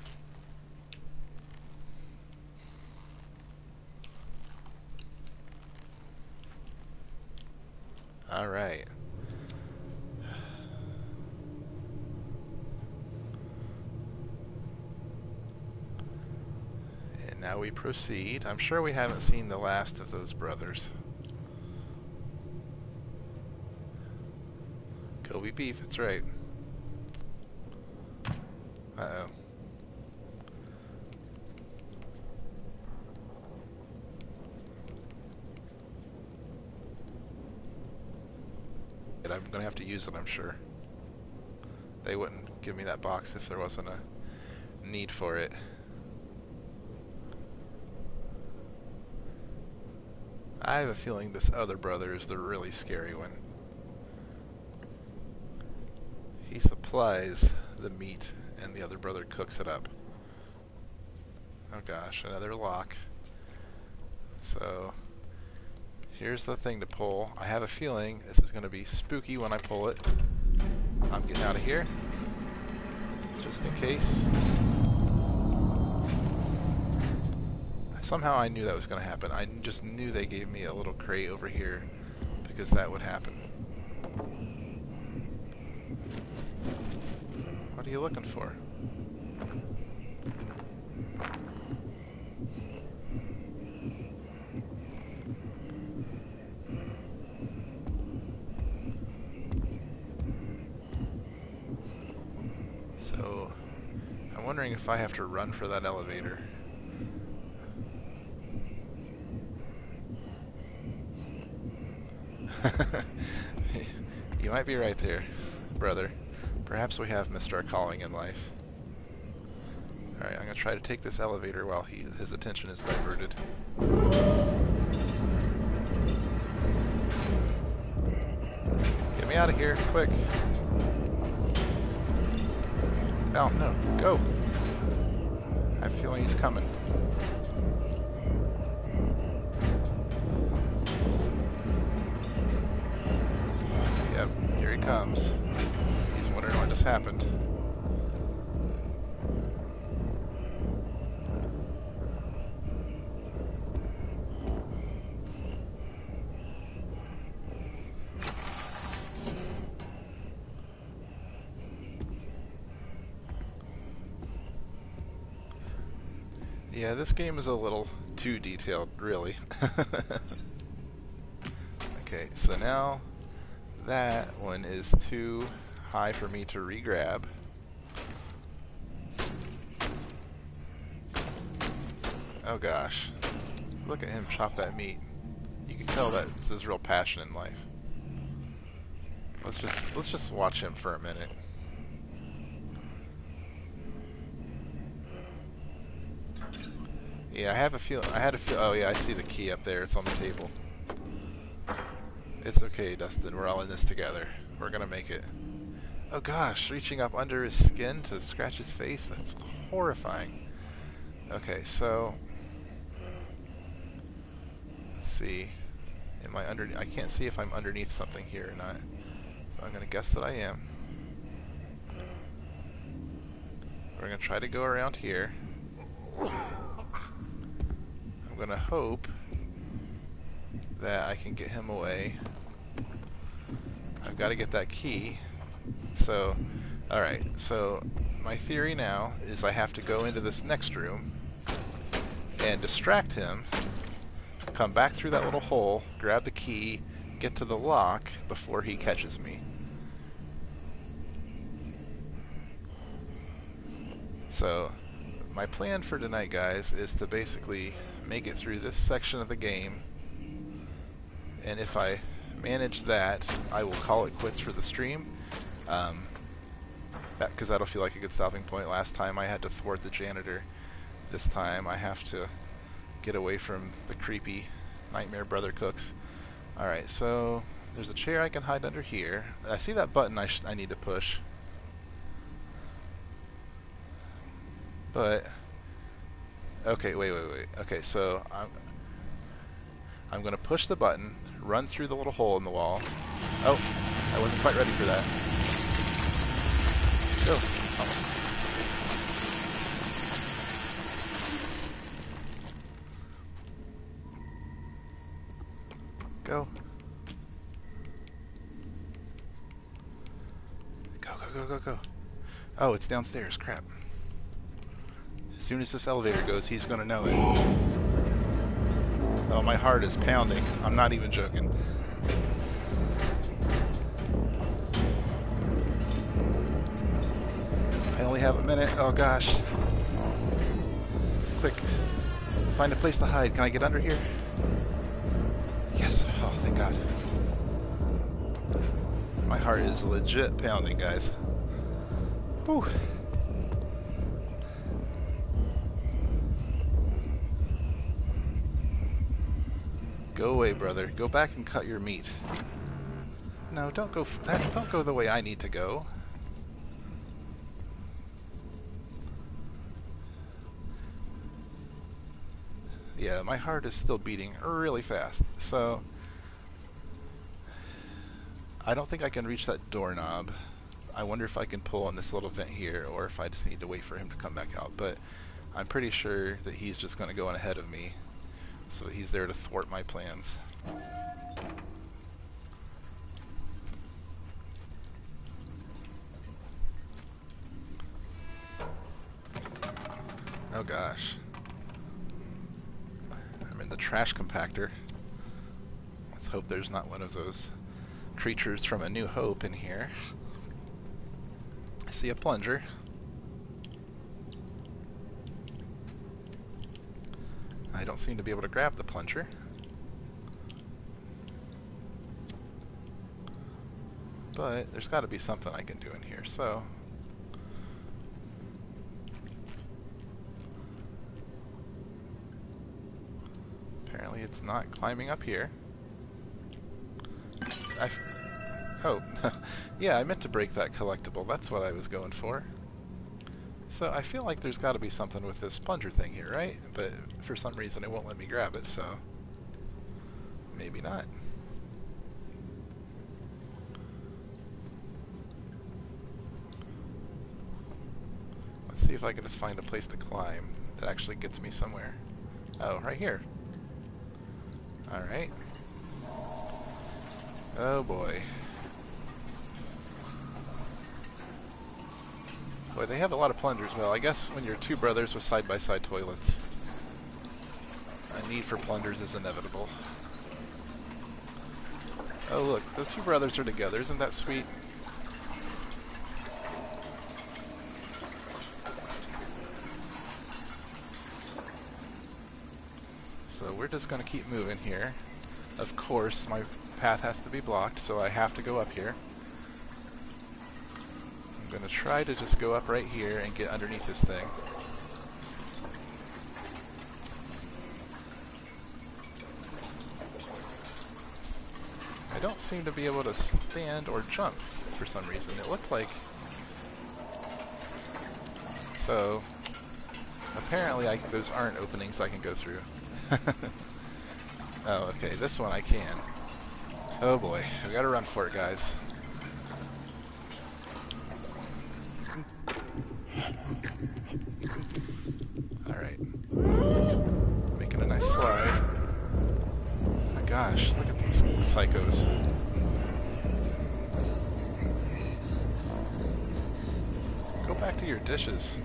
Alright. And now we proceed. I'm sure we haven't seen the last of those brothers. Kobe beef, that's right. Uh-oh. I'm to have to use it, I'm sure. They wouldn't give me that box if there wasn't a need for it. I have a feeling this other brother is the really scary one. He supplies the meat and the other brother cooks it up. Oh gosh, another lock. So, Here's the thing to pull. I have a feeling this is going to be spooky when I pull it. I'm getting out of here. Just in case. Somehow I knew that was going to happen. I just knew they gave me a little crate over here because that would happen. What are you looking for? So, I'm wondering if I have to run for that elevator. you might be right there, brother. Perhaps we have missed our calling in life. Alright, I'm to try to take this elevator while he, his attention is diverted. Get me out of here, quick! Oh, no, go! I have a feeling he's coming. Yeah, this game is a little too detailed, really. (laughs) okay, so now that one is too high for me to re-grab. Oh gosh. Look at him chop that meat. You can tell that this is real passion in life. Let's just let's just watch him for a minute. Yeah, I have a feel. I had a feel. Oh yeah, I see the key up there. It's on the table. It's okay, Dustin. We're all in this together. We're gonna make it. Oh gosh, reaching up under his skin to scratch his face. That's horrifying. Okay, so let's see. Am I under? I can't see if I'm underneath something here or not. So I'm gonna guess that I am. We're gonna try to go around here. I'm gonna hope that I can get him away. I've got to get that key. So, alright, so my theory now is I have to go into this next room and distract him, come back through that little hole, grab the key, get to the lock before he catches me. So, my plan for tonight, guys, is to basically make it through this section of the game. And if I manage that, I will call it quits for the stream. Um, because that, that'll feel like a good stopping point. Last time I had to thwart the janitor. This time I have to get away from the creepy nightmare brother cooks. Alright, so there's a chair I can hide under here. I see that button I, I need to push. But Okay, wait, wait, wait. Okay, so I'm I'm gonna push the button, run through the little hole in the wall. Oh, I wasn't quite ready for that. Go. Oh. Go. Go, go, go, go, go. Oh, it's downstairs. Crap. As soon as this elevator goes, he's gonna know it. Oh, my heart is pounding. I'm not even joking. I only have a minute. Oh gosh. Quick. Find a place to hide. Can I get under here? Yes. Oh, thank God. My heart is legit pounding, guys. Whew. Go away, brother. Go back and cut your meat. No, don't go. That, don't go the way I need to go. Yeah, my heart is still beating really fast. So I don't think I can reach that doorknob. I wonder if I can pull on this little vent here or if I just need to wait for him to come back out. But I'm pretty sure that he's just going to go on ahead of me so he's there to thwart my plans. Oh gosh. I'm in the trash compactor. Let's hope there's not one of those creatures from A New Hope in here. I see a plunger. I don't seem to be able to grab the plunger. But there's got to be something I can do in here, so... Apparently it's not climbing up here. I oh, (laughs) yeah, I meant to break that collectible. That's what I was going for. So I feel like there's got to be something with this plunger thing here, right? But for some reason it won't let me grab it, so maybe not. Let's see if I can just find a place to climb that actually gets me somewhere. Oh, right here. Alright. Oh boy. Boy, they have a lot of plungers. Well, I guess when you're two brothers with side-by-side -side toilets, a need for plungers is inevitable. Oh look, the two brothers are together. Isn't that sweet? So we're just going to keep moving here. Of course, my path has to be blocked, so I have to go up here. Gonna try to just go up right here and get underneath this thing. I don't seem to be able to stand or jump for some reason. It looked like... So, apparently I, those aren't openings I can go through. (laughs) oh, okay, this one I can. Oh boy, we gotta run for it, guys. Alright. Making a nice slide. Oh my gosh, look at these psychos. Go back to your dishes.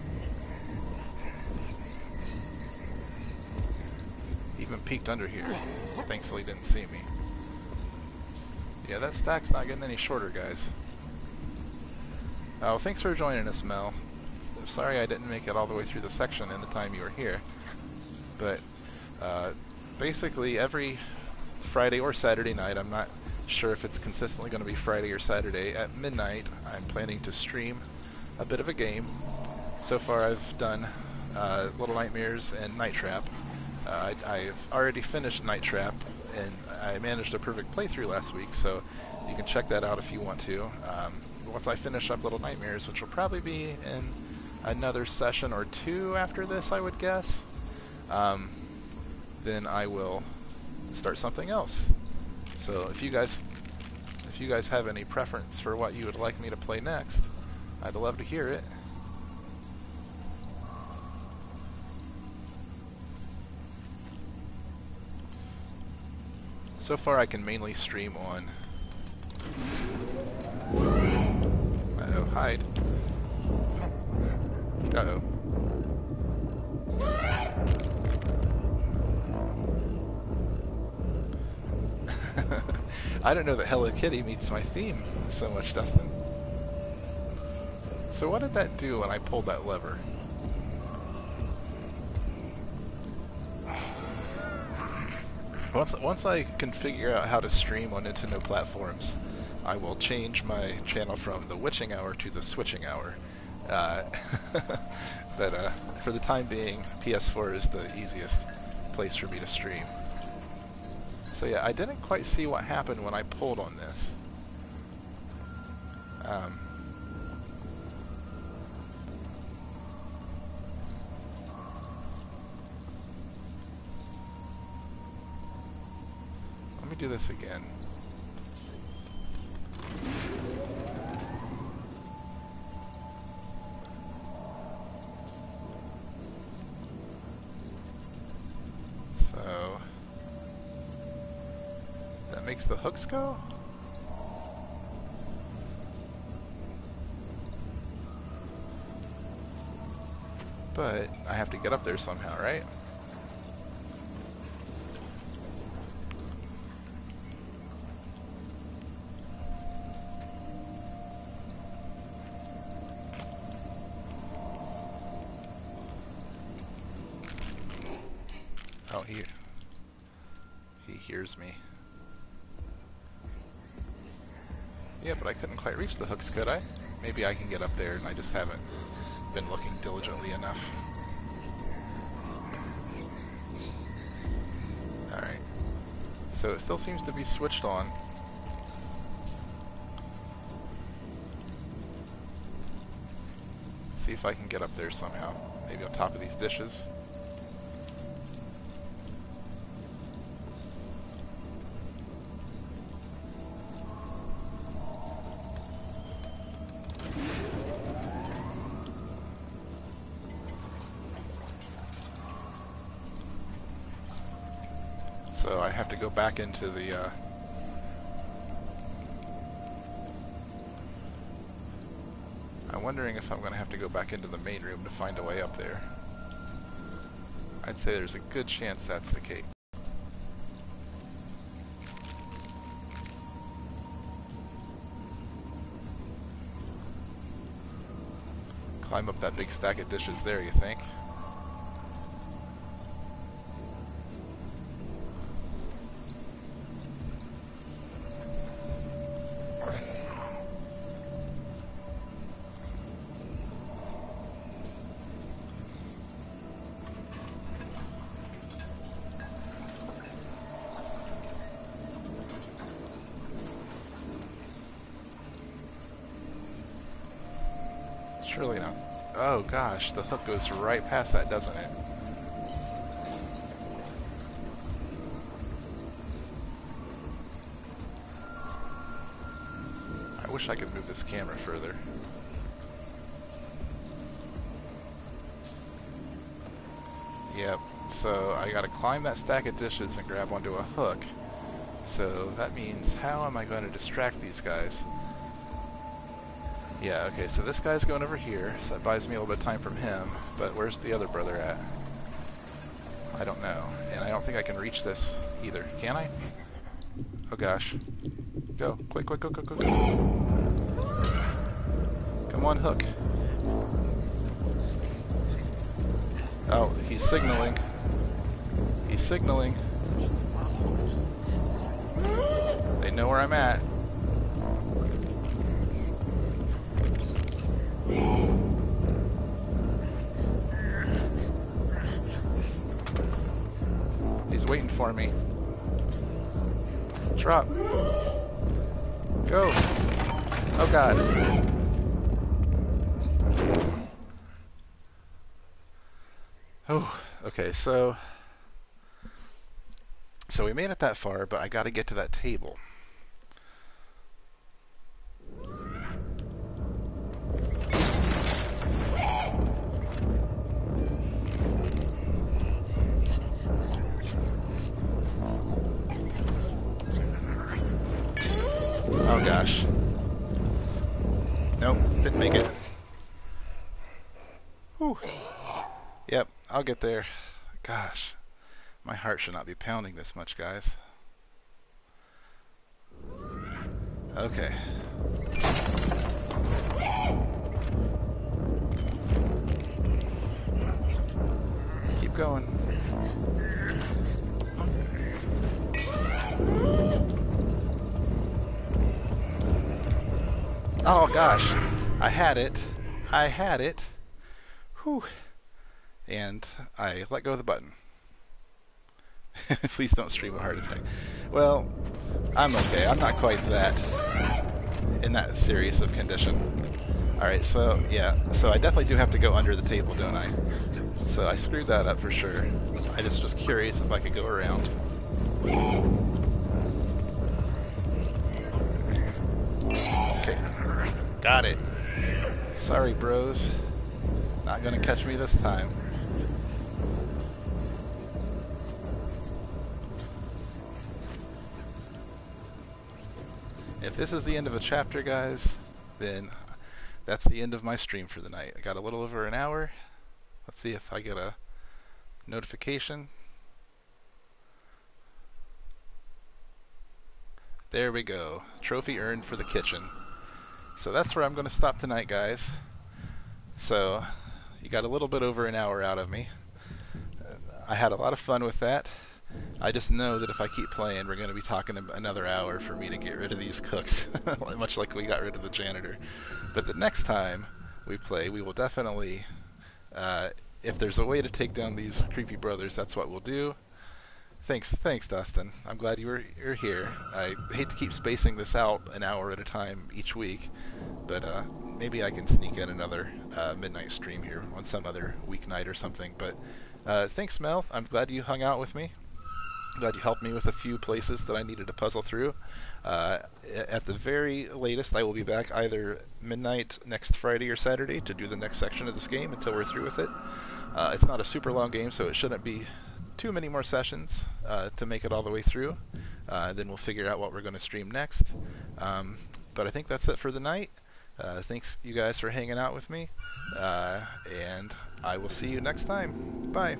Even peeked under here. Thankfully didn't see me. Yeah, that stack's not getting any shorter, guys. Oh, thanks for joining us, Mel. Sorry I didn't make it all the way through the section in the time you were here. But, uh, basically every Friday or Saturday night, I'm not sure if it's consistently going to be Friday or Saturday, at midnight I'm planning to stream a bit of a game. So far I've done uh, Little Nightmares and Night Trap. Uh, I, have already finished Night Trap, and I managed a perfect playthrough last week, so you can check that out if you want to. Um, once I finish up Little Nightmares, which will probably be in another session or two after this, I would guess, um, then I will start something else. So if you guys if you guys have any preference for what you would like me to play next, I'd love to hear it. So far I can mainly stream on... Uh-oh, hide. Uh-oh. (laughs) I don't know that Hello Kitty meets my theme so much, Dustin. So what did that do when I pulled that lever? Once, once I can figure out how to stream on Nintendo platforms, I will change my channel from the witching hour to the switching hour. Uh, (laughs) but uh, for the time being, PS4 is the easiest place for me to stream. So yeah, I didn't quite see what happened when I pulled on this. Um, let me do this again. Hooks go? But I have to get up there somehow, right? Reach the hooks, could I? Maybe I can get up there and I just haven't been looking diligently enough. Alright. So it still seems to be switched on. Let's see if I can get up there somehow. Maybe on top of these dishes. Go back into the uh, I'm wondering if I'm going to have to go back into the main room to find a way up there. I'd say there's a good chance that's the case. Climb up that big stack of dishes there, you think? Surely not. Oh gosh, the hook goes right past that, doesn't it? I wish I could move this camera further. Yep, so I gotta climb that stack of dishes and grab onto a hook. So that means how am I going to distract these guys? Yeah, okay, so this guy's going over here, so that buys me a little bit of time from him, but where's the other brother at? I don't know, and I don't think I can reach this either. Can I? Oh gosh. Go, quick, quick, quick, quick, quick. Come on, hook. Oh, he's signaling. He's signaling. They know where I'm at. He's waiting for me. Drop. Go. Oh god. Oh, okay, so so we made it that far, but I got to get to that table. Heart should not be pounding this much, guys. Okay. Keep going. Oh gosh, I had it. I had it. Whew. And I let go of the button. (laughs) Please don't stream a heart attack. Well, I'm okay. I'm not quite that in that serious of condition. Alright, so yeah, so I definitely do have to go under the table, don't I? So I screwed that up for sure. I just was curious if I could go around. Okay, got it. Sorry, bros. Not gonna catch me this time. If this is the end of a chapter, guys, then that's the end of my stream for the night. I got a little over an hour. Let's see if I get a notification. There we go. Trophy earned for the kitchen. So that's where I'm going to stop tonight, guys. So, you got a little bit over an hour out of me. I had a lot of fun with that. I just know that if I keep playing, we're going to be talking another hour for me to get rid of these cooks, (laughs) much like we got rid of the janitor. But the next time we play, we will definitely, uh, if there's a way to take down these creepy brothers, that's what we'll do. Thanks, thanks, Dustin. I'm glad you were you're here. I hate to keep spacing this out an hour at a time each week, but uh, maybe I can sneak in another uh, midnight stream here on some other weeknight or something. But uh, thanks, Mel. I'm glad you hung out with me glad you helped me with a few places that I needed to puzzle through. Uh, at the very latest, I will be back either midnight next Friday or Saturday to do the next section of this game until we're through with it. Uh, it's not a super long game, so it shouldn't be too many more sessions uh, to make it all the way through. Uh, then we'll figure out what we're going to stream next. Um, but I think that's it for the night. Uh, thanks, you guys, for hanging out with me. Uh, and I will see you next time. Bye.